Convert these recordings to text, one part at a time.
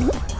응?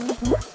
Mm-hmm.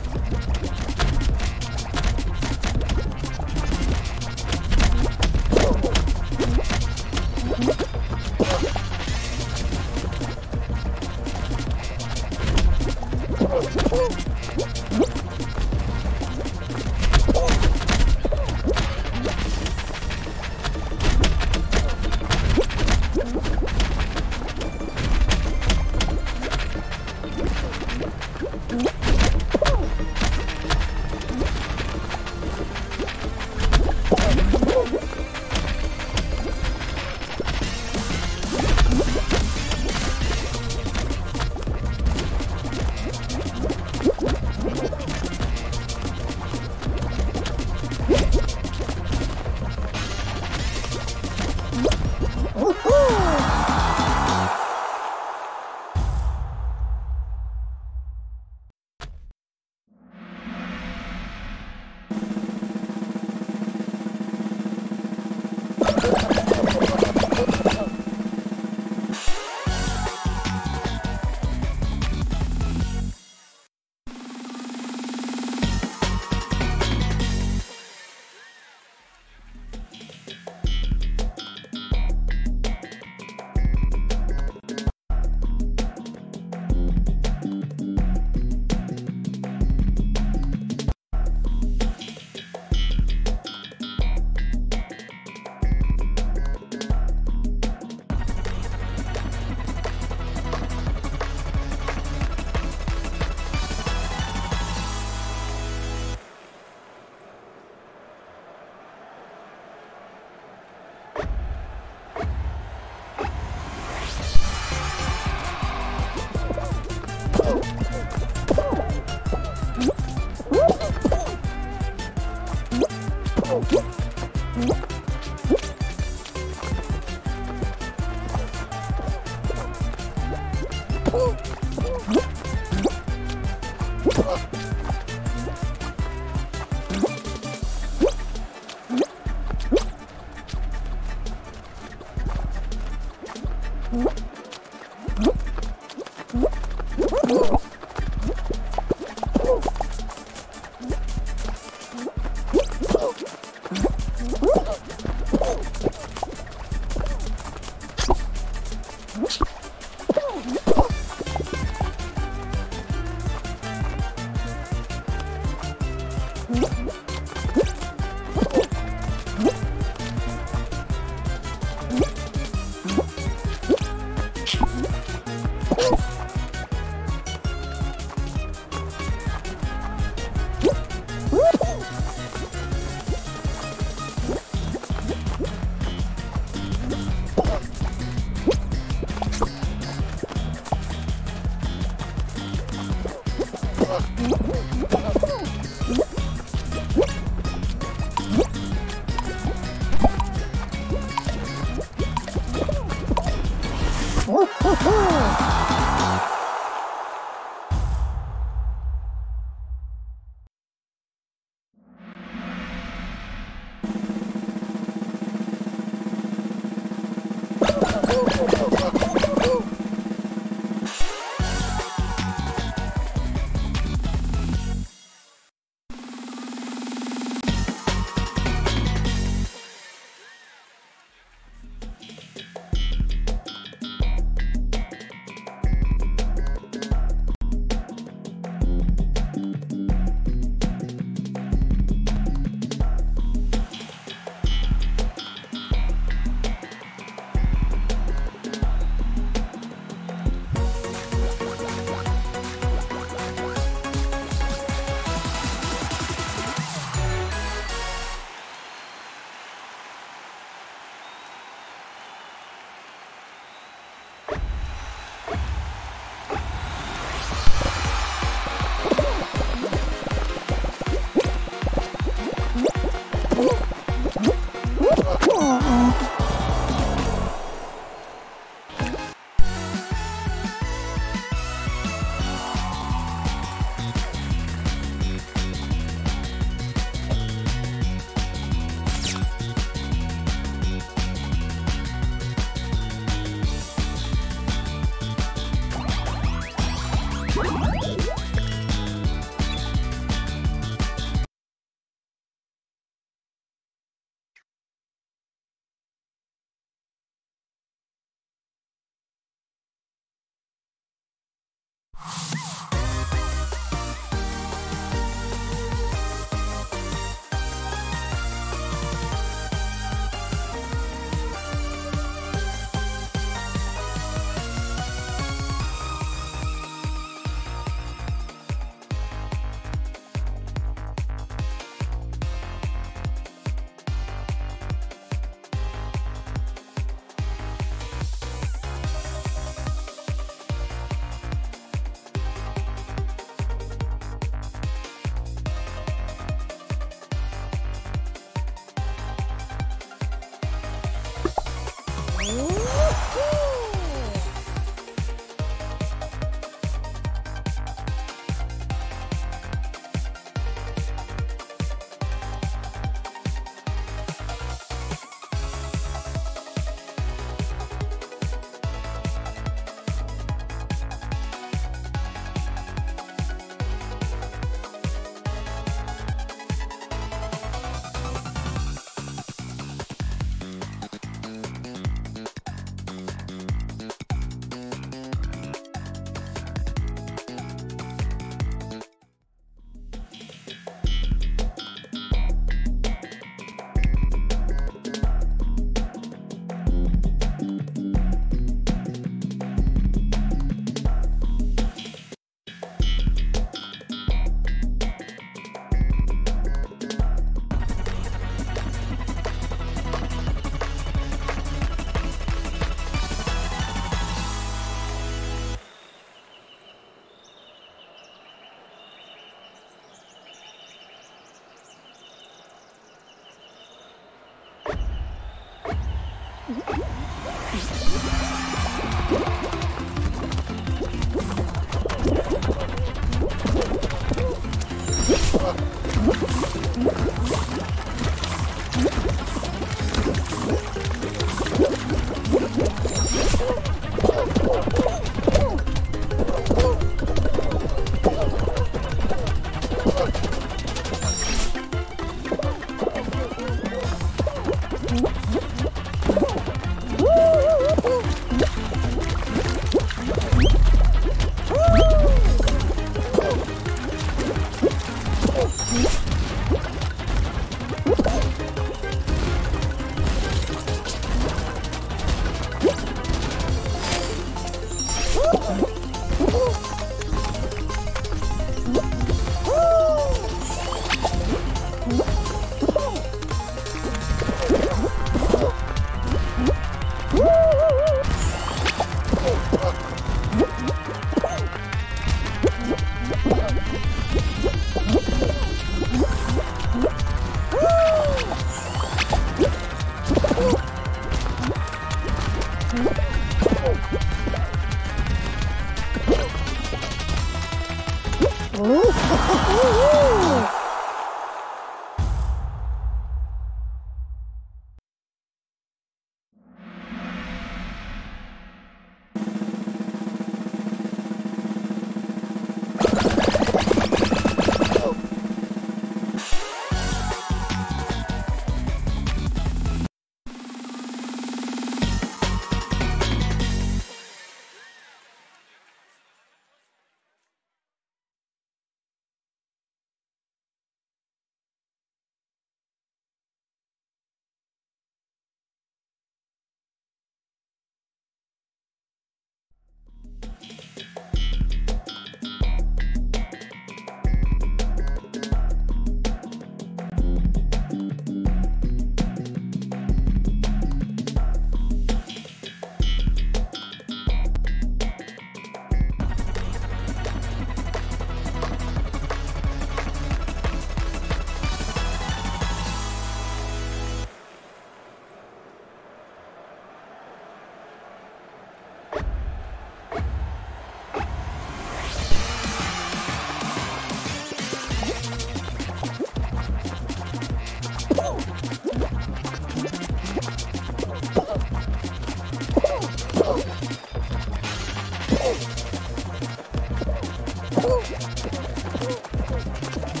おほほ